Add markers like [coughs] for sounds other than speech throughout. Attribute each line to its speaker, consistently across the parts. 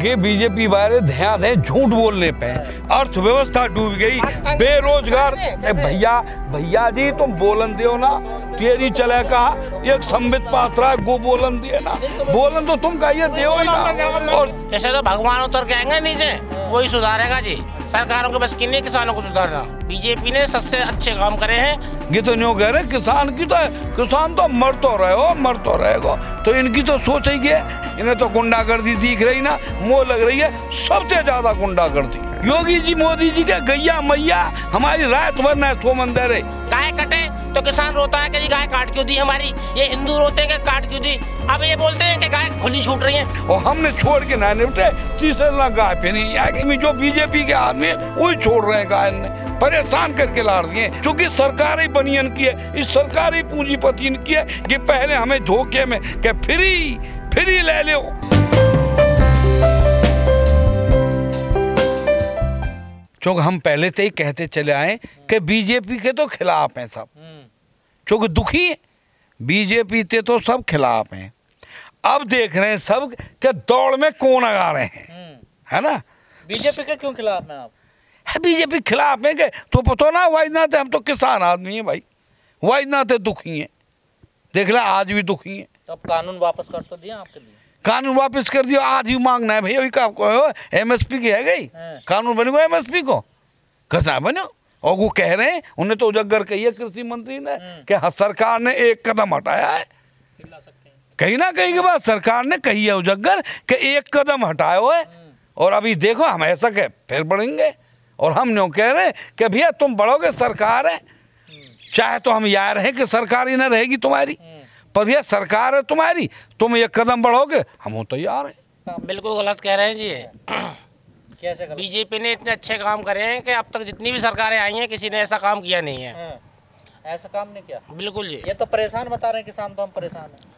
Speaker 1: के बीजेपी वाले ध्यान है झूठ बोलने पे अर्थव्यवस्था डूब गई बेरोजगार। भैया भैया जी तुम बोलन दियो ना तेरी चले कहा एक संबित पात्रा गो बोलन दिए ना। बोलन तो तुम कहिए देना ना। और
Speaker 2: ऐसे तो भगवान उतर के आएँगे नीचे वही सुधारेगा जी। सरकारों के बस किन्हीं किसानों को सुधारना। बीजेपी ने सबसे अच्छे काम करे हैं।
Speaker 1: कितने कह रहे किसान की तो किसान तो मर तो रहे हो, मर तो रहेगा। तो इनकी तो सोच ही है? इन्हें तो गुंडागर्दी दिख रही ना, मोह लग रही है, सबसे ज़्यादा गुंडागर्दी। योगी जी मोदी जी के गैया मैया हमारी रात भर न सो मंदिर है।
Speaker 2: गाय कटे तो किसान रोता है कि गाय काट क्यों दी हमारी? ये हिंदू रोते हैं कि काट क्यों दी? अब ये बोलते हैं कि गाय खुली छूट रही है।
Speaker 1: और हमने छोड़ के ना निपटे तीसरे ना गाय पे नहीं जो बीजेपी के आदमी है वही छोड़ रहे हैं गाय ने। परेशान करके लाड़ दिए क्योंकि सरकार ही बनियन की है इस सरकारी पूंजीपति की है कि पहले हमें धोखे में कि फ्री फ्री ले लो क्योंकि हम पहले से ही कहते चले आए कि बीजेपी के तो खिलाफ हैं सब। क्योंकि दुखी है। बीजेपी के तो सब खिलाफ हैं। अब देख रहे हैं सब के दौड़ में कौन आगा रहे हैं। है ना?
Speaker 3: बीजेपी के क्यों खिलाफ हैं आप?
Speaker 1: है बीजेपी खिलाफ है कि तो पता ना वाइजनाथ हम तो किसान आदमी है भाई। वाइजनाथ दुखी हैं। देख ले आज भी दुखी हैं।
Speaker 3: तो अब कानून वापस कर तो दिया आपके लिए?
Speaker 1: कानून वापस कर दियो आज भी मांगना है भैया का आपको एमएसपी की है गई?
Speaker 3: हाँ।
Speaker 1: कानून बनेगा एमएसपी को? कसा बनो। और वो कह रहे हैं उन्हें तो उजागर कही है कृषि मंत्री ने कि हाँ सरकार ने एक कदम हटाया है। कहीं ना कहीं के बाद सरकार ने कही है उजागर कि एक कदम हटाया है। और अभी देखो हम ऐसा कह फिर बढ़ेंगे। और हम न्यों कह रहे हैं कि भैया तुम बढ़ोगे सरकार है। चाहे तो हम यार हैं कि सरकार ही ना रहेगी तुम्हारी। पर भैया सरकार है तुम्हारी। तुम एक कदम बढ़ोगे हम वो तैयार हैं।
Speaker 2: बिल्कुल गलत कह रहे हैं जी [coughs]
Speaker 3: कैसे
Speaker 2: बीजेपी ने इतने अच्छे काम करे हैं कि अब तक जितनी भी सरकारें आई हैं किसी ने ऐसा काम किया नहीं है।
Speaker 3: हाँ। ऐसा काम नहीं किया।
Speaker 2: बिल्कुल जी।
Speaker 3: ये तो परेशान बता रहे हैं किसान तो हम परेशान हैं।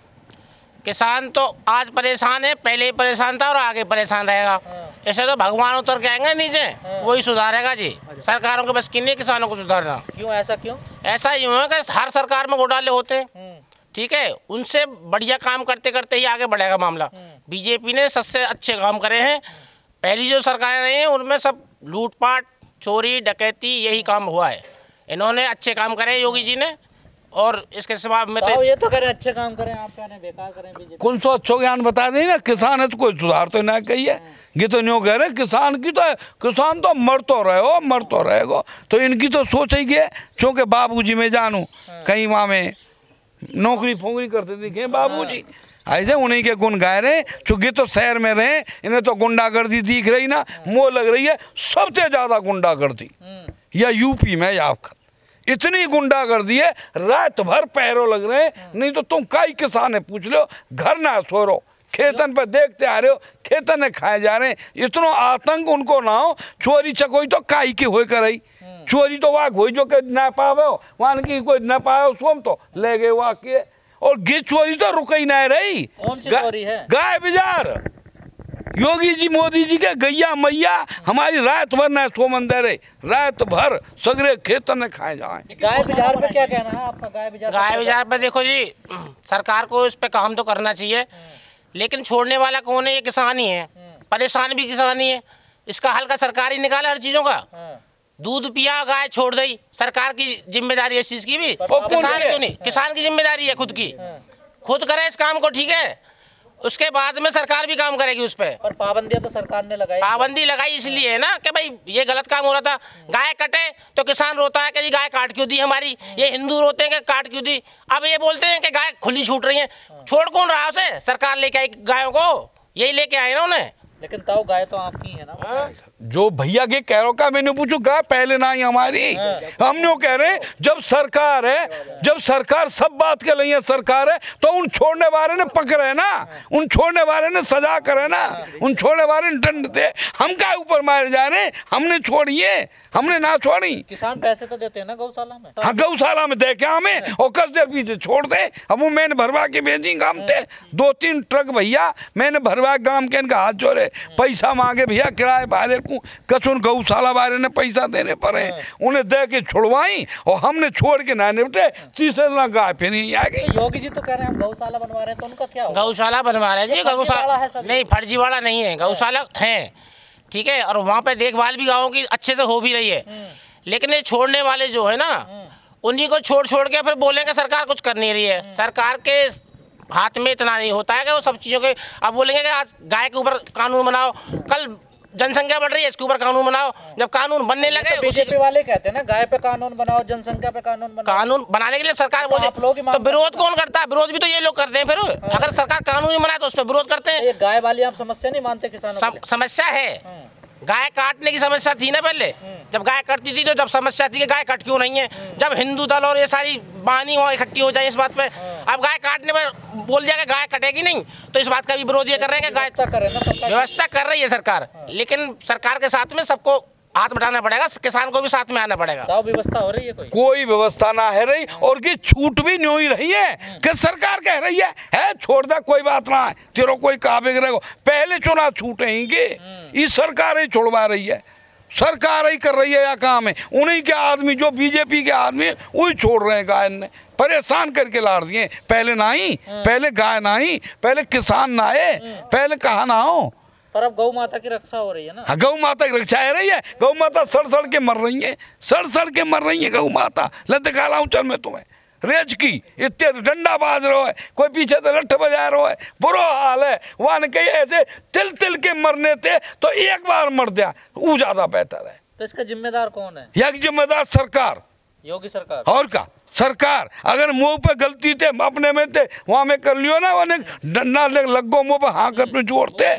Speaker 2: किसान तो आज परेशान है पहले ही परेशान था और आगे परेशान रहेगा। ऐसे तो भगवान उतर के आएँगे नीचे वही सुधारेगा जी। सरकारों के बस किन्हीं किसानों को सुधारना।
Speaker 3: क्यों ऐसा क्यों?
Speaker 2: ऐसा यूँ है कि हर सरकार में घोटाले होते हैं।
Speaker 3: हम्म,
Speaker 2: ठीक है? उनसे बढ़िया काम करते करते ही आगे बढ़ेगा मामला। बीजेपी ने सबसे अच्छे काम करे हैं। पहली जो सरकारें रही हैं उनमें सब लूटपाट चोरी डकैती यही काम हुआ है। इन्होंने अच्छे काम करे हैं योगी जी ने। और इसके सिवा में
Speaker 3: तो ये तो करें अच्छे काम करें आप कह रहे बेकार करें
Speaker 1: कौन सौ अच्छो ज्ञान बता दें ना किसान है तो कोई सुधार तो ना कही है। ये तो न्यू कह रहे किसान की तो है किसान तो मर तो रहे हो मर तो रहेगा। तो इनकी तो सोच ही है क्योंकि बाबूजी में जानू कहीं वहाँ में नौकरी फोकरी करते दिखे बाबू जी ऐसे उन्हीं के गुण गाय रहे चूँकि तो शहर में रहे इन्हें तो गुंडागर्दी दिख रही ना, मोह लग रही है। सबसे ज़्यादा गुंडागर्दी, या यूपी में या आपका। इतनी गुंडागर्दी है रात भर पैरों लग रहे हैं। नहीं तो तुम कई किसान है, पूछ लो। घर ना सो खेतन पर देखते आ रहे हो, खेतन खाए जा रहे हैं। इतना आतंक उनको ना हो। चोरी चकोई तो काई की होई करई चोरी तो वाक हुई जो के न पावे हो वहाँ की कोई न पावे सोम तो ले गए वाक के और गी चोरी तो रुक ही नहीं रही
Speaker 3: है?
Speaker 1: गाय बाज़ार योगी जी मोदी जी के गैया मैया हमारी रात भर न सो मंदिर है रात भर सगरे खेतन में खाए जाए
Speaker 3: गाय बाज़ार पे क्या कहना है आपका गाय बाज़ार
Speaker 2: गाय बाज़ार पर देखो जी सरकार को इस पे काम तो करना चाहिए लेकिन छोड़ने वाला कौन है ये किसान ही है परेशान भी किसान ही है इसका हल्का सरकार ही निकाला हर चीज़ों का। दूध पिया गाय छोड़ दी सरकार की ज़िम्मेदारी है इस चीज़ की भी। किसान? क्यों नहीं? किसान की ज़िम्मेदारी है खुद की। खुद करे इस काम को ठीक है? उसके बाद में सरकार भी काम करेगी उस पर
Speaker 3: पर पाबंदियाँ तो सरकार ने लगाई।
Speaker 2: पाबंदी लगाई इसलिए है ना कि भाई ये गलत काम हो रहा था गाय कटे तो किसान रोता है कि जी गाय काट क्यों दी हमारी? ये हिंदू रोते हैं कि काट क्यों दी? अब ये बोलते हैं कि गाय खुली छूट रही है। छोड़ कौन रहा उसे? सरकार लेके आई गायों को। यही लेके आए ना उन्हें।
Speaker 3: लेकिन ताऊ गाय तो आपकी है ना।
Speaker 1: जो भैया के कह रहा मैंने पूछू गाय पहले ना ही हमारी। हम न्यों कह रहे जब सरकार है जब सरकार सब बात के लिए सरकार है तो उन छोड़ने वाले ने पकड़े ना। उन छोड़ने वाले ने सजा करे ना। उन छोड़ने वाले ने दंड दे। हम का ऊपर मारे जा रहे हैं। हमने छोड़िए हमने ना छोड़ी।
Speaker 3: किसान पैसे तो देते हैं ना गौशाला में।
Speaker 1: हाँ गौशाला में देखे हमें और कस देर पीछे छोड़ दे। अब वो मैंने भरवा के भेजी गाम थे दो तीन ट्रक भैया मैंने भरवा गाम के इनका हाथ जोड़े। पैसा मांगे भैया किराए बारे को? कचुन गौशाला बारे ने पैसा देने पड़े उन्हें दे के छुड़वाई और हमने छोड़ के ना निपटे तीसरे दिन गाय फिर नहीं आ गई।
Speaker 3: योगी जी तो कह रहे हैं हम गौशाला बनवा रहे हैं तो उनका क्या
Speaker 2: गौशाला बनवा रहे हैं। जी
Speaker 3: है
Speaker 2: गौशाला
Speaker 3: सब।
Speaker 2: नहीं फर्जीवाड़ा नहीं है गौशाला है। ठीक है और वहाँ पे देखभाल भी गाँव की अच्छे से हो भी रही है। लेकिन ये छोड़ने वाले जो है ना उन्हीं को छोड़ छोड़ के फिर बोलेंगे सरकार कुछ कर नहीं रही है। सरकार के हाथ में इतना नहीं होता है कि वो सब चीज़ों के अब बोलेंगे कि आज गाय के ऊपर कानून बनाओ कल जनसंख्या बढ़ रही है इसके ऊपर कानून बनाओ। जब कानून बनने लगे
Speaker 3: तो बीजेपी वाले कहते हैं ना गाय पे कानून बनाओ जनसंख्या पे कानून बनाओ।
Speaker 2: कानून बनाने के लिए सरकार
Speaker 3: तो
Speaker 2: बोले
Speaker 3: आप लोग
Speaker 2: तो विरोध कौन करता है? विरोध भी तो ये लोग करते हैं फिर। अगर सरकार कानून ही बनाए तो उस पर विरोध करते हैं।
Speaker 3: गाय वाली आप समस्या नहीं मानते किसानों?
Speaker 2: समस्या है। गाय काटने की समस्या थी ना पहले? जब गाय कटती थी तो जब समस्या थी कि गाय कट क्यों नहीं है? जब हिंदू दल और ये सारी बानी वहाँ इकट्ठी हो जाए इस बात पे अब गाय काटने पर बोल दिया कि गाय कटेगी नहीं तो इस बात का भी विरोध ये कर रहे हैं कि गाय
Speaker 3: करे
Speaker 2: व्यवस्था कर रही है सरकार। लेकिन सरकार के साथ में सबको हाथ बटाना पड़ेगा किसान को भी साथ में आना पड़ेगा।
Speaker 3: व्यवस्था हो रही है कोई?
Speaker 1: कोई व्यवस्था ना है रही और की छूट भी नहीं ही रही है। कि सरकार कह रही है है छोड़ दे कोई बात ना है। तेरो कोई काबिल रहेगा पहले चुनाव छूटे ये सरकार ही छोड़वा रही है। सरकार ही कर रही है या काम है। उन्हीं के आदमी जो बीजेपी के आदमी वही छोड़ रहे हैं गाय ने। परेशान करके लाड़ दिए पहले ना ही पहले गाय ना ही पहले किसान ना आए। पहले कहा ना हो?
Speaker 3: पर अब गौ माता की रक्षा हो रही है ना?
Speaker 1: हाँ, गौ माता की रक्षा है रही है। गौ माता सड़ सड़ के मर रही है। सड़ सड़ के मर रही है गौ माता। ले दिखा रहा हूँ चल मैं तुम्हें। रेज की इतने डंडा बाज रहा है। कोई पीछे से लठ बजा रहा है। बुरा हाल है। वहाँ ने कहीं ऐसे तिल तिल के मरने थे तो एक बार मर दिया वो ज़्यादा बेहतर है।
Speaker 3: तो इसका जिम्मेदार कौन है?
Speaker 1: यह जिम्मेदार सरकार।
Speaker 3: योगी सरकार।
Speaker 1: और का? सरकार। अगर मुँह पे गलती थे अपने में थे वहाँ में कर लियो ना वो डंडा लगो मुँह पे हाकत में जोड़ते।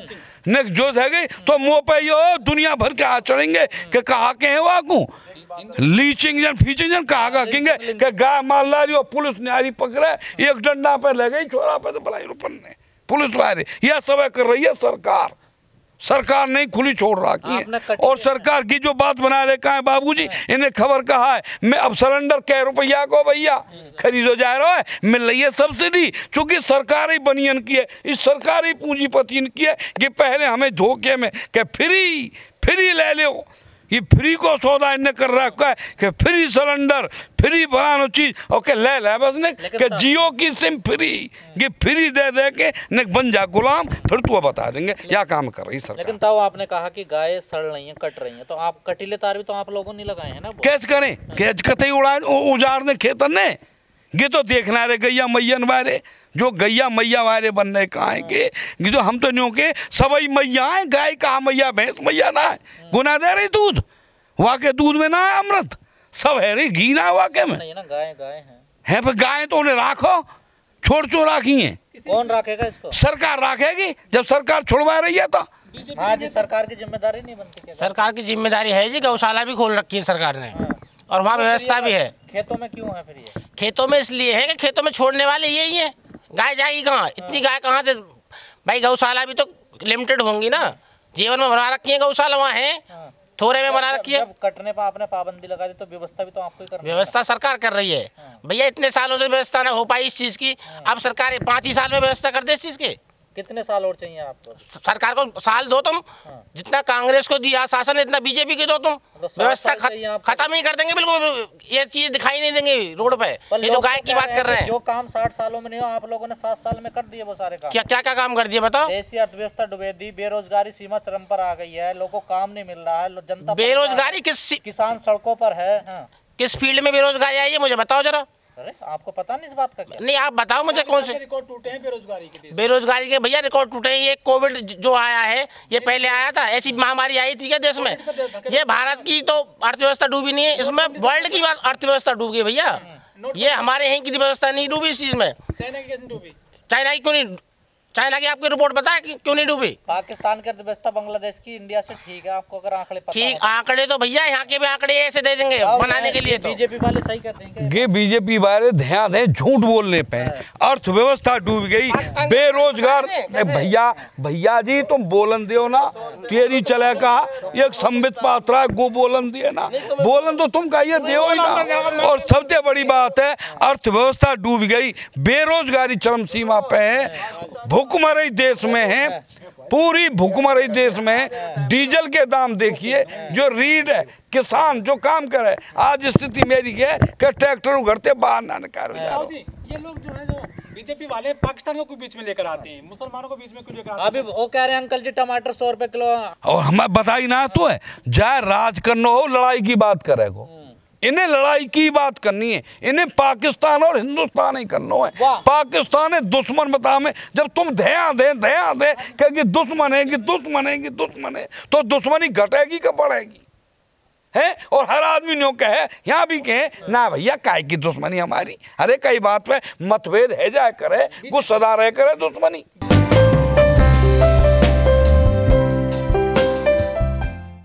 Speaker 1: ने जो है गई तो मुँह पे यो दुनिया भर के आ चढ़ेंगे कि कहा के हैं वाकू लीचिंग जन, फीचिंग जन, कहा का कहेंगे कि गाय माल ला रही हो, पुलिस न्यारी पकड़े, एक डंडा पे ले गई, छोरा पे तो भलाई रुपन ने, पुलिस वाले, यह सब कर रही है सरकार। सरकार नहीं खुली छोड़ रहा
Speaker 3: की
Speaker 1: है। और सरकार की जो बात बना रहे कहा है बाबूजी? इन्हें खबर कहा है? मैं अब सिलेंडर कह रुपया को भैया खरीदो जा रहा है मिल रही है सब्सिडी चूँकि सरकार ही बनियन की है इस सरकारी पूंजीपति की है कि पहले हमें धोखे में क्या फ्री फ्री ले लो ये फ्री को सौदा इन्हें कर रखा है कि फ्री सिलेंडर फ्री बनानो चीज़ ओके ले ले बस ने कि जियो की सिम फ्री ये फ्री दे दे के ने बन जा गुलाम फिर तू बता देंगे क्या काम कर रही सर
Speaker 3: लेकिन तब आपने कहा कि गाय सड़ रही है कट रही है तो आप कटीले तार भी तो आप लोगों ने लगाए हैं ना
Speaker 1: कैच करें? कैच कतई उड़ा उजाड़ दे खेतन ने? ये तो देखना रे गैया मैयन वारे जो गैया मैया वारे बनने का है के ये तो हम तो न्यों के सबई मैया है गाय कहा मैया भैंस मैया ना है। गुना दे रही दूध वहाँ के दूध में ना है अमृत। सब है रे घी ना है वाके में।
Speaker 3: है गाय गाय हैं।
Speaker 1: है पर गाय तो उन्हें राखो छोड़ छोड़ राखी है?
Speaker 3: कौन राखेगा इसको?
Speaker 1: सरकार राखेगी जब सरकार छुड़वा रही है तो।
Speaker 3: हाँ जी सरकार की ज़िम्मेदारी नहीं बनती
Speaker 2: सरकार की ज़िम्मेदारी है जी गौशाला भी खोल रखी है सरकार ने। और वहाँ व्यवस्था भी है।
Speaker 3: खेतों में क्यों है फिर ये?
Speaker 2: खेतों में इसलिए है कि खेतों में छोड़ने वाले यही है। गाय जाएगी कहाँ? इतनी गाय कहाँ से? भाई गौशाला भी तो लिमिटेड होंगी ना। जीवन में बना रखी है गौशाला वहाँ है। थोड़े में बना रखी है।
Speaker 3: कटने पर आपने पाबंदी लगा दी तो व्यवस्था भी तो आपको ही
Speaker 2: व्यवस्था सरकार कर रही है। भैया इतने सालों से व्यवस्था ना हो पाई इस चीज़ की। अब सरकार पाँच ही साल में व्यवस्था कर दे इस चीज़ की।
Speaker 3: कितने साल और चाहिए आपको?
Speaker 2: सरकार को साल दो तुम। हाँ। जितना कांग्रेस को दिया शासन इतना बीजेपी को दो तुम।
Speaker 3: तो
Speaker 2: व्यवस्था। खत्म ही कर देंगे बिल्कुल। ये चीज़ दिखाई नहीं देंगे रोड पे। ये जो गाय की बात कर रहे
Speaker 3: हैं। जो काम साठ सालों में नहीं हो आप लोगों ने सात साल में कर दिए वो सारे काम।
Speaker 2: क्या क्या क्या काम कर दिया बताओ।
Speaker 3: देश की अर्थव्यवस्था डुबे दी बेरोजगारी सीमा चरम पर आ गई है लोगों को काम नहीं मिल रहा है जनता
Speaker 2: बेरोजगारी किस
Speaker 3: किसान सड़कों पर है हाँ।
Speaker 2: किस फ़ील्ड में बेरोजगारी आई है मुझे बताओ जरा।
Speaker 3: अरे आपको पता नहीं इस बात का क्या?
Speaker 2: नहीं आप बताओ मुझे कौन से
Speaker 4: रिकॉर्ड टूटे हैं बेरोजगारी के देश
Speaker 2: बेरोजगारी के भैया रिकॉर्ड टूटे हैं ये कोविड जो आया है ये पहले आया था ऐसी महामारी आई थी क्या देश में? ये भारत की तो अर्थव्यवस्था डूबी नहीं है इसमें वर्ल्ड की अर्थव्यवस्था डूब गई भैया। ये हमारे यहीं की व्यवस्था नहीं डूबी इस चीज़ में।
Speaker 4: चाइना की डूबी?
Speaker 2: चाइना की क्यों नहीं? चाइना की आपकी रिपोर्ट बताए कि क्यों नहीं डूबी?
Speaker 3: पाकिस्तान की अर्थव्यवस्था बांग्लादेश की इंडिया से ठीक है आपको अगर आंकड़े
Speaker 2: ठीक आंकड़े तो भैया यहाँ के भी आंकड़े ऐसे दे देंगे बनाने के लिए तो।
Speaker 3: बीजेपी वाले सही कहते हैं कि
Speaker 1: ये बीजेपी वाले ध्यान दें झूठ बोलने पे अर्थव्यवस्था डूब गई बेरोजगार। भैया भैया जी तुम बोलन दियो ना तेरी चले का एक संबित पात्रा है, गो बोलन दिए ना। बोलन तो तुम कहिए ही ना। और सबसे बड़ी बात है अर्थव्यवस्था डूब गई बेरोजगारी चरम सीमा पे है। भुखमरी देश में है। पूरी भुखमरी देश में डीजल के दाम देखिए जो रीड है किसान जो काम करे आज स्थिति मेरी है कि ट्रैक्टर उगड़ते बाहर ना निकालो
Speaker 4: ये लोग जो है जो बीजेपी वाले पाकिस्तान को बीच में लेकर आते हैं मुसलमानों को बीच में क्यों लेकर आते
Speaker 3: अभी वो कह रहे हैं अंकल जी टमाटर सौ रुपए किलो
Speaker 1: और हमें बताई ना तो है जाए राज करना हो लड़ाई की बात करेगो इन्हें लड़ाई की बात करनी है। इन्हें पाकिस्तान और हिंदुस्तान ही करना है। पाकिस्तान है दुश्मन बता में जब तुम धया दे धया दे कहेगी दुश्मन है कि दुश्मन है कि दुश्मन है तो दुश्मनी घटेगी कि बढ़ेगी? है? और हर आदमी न्यो कहे यहाँ भी कहे ना भैया काय की दुश्मनी हमारी? अरे कई बात पे मतभेद है जाए करे कुछ सदा रहे करे दुश्मनी।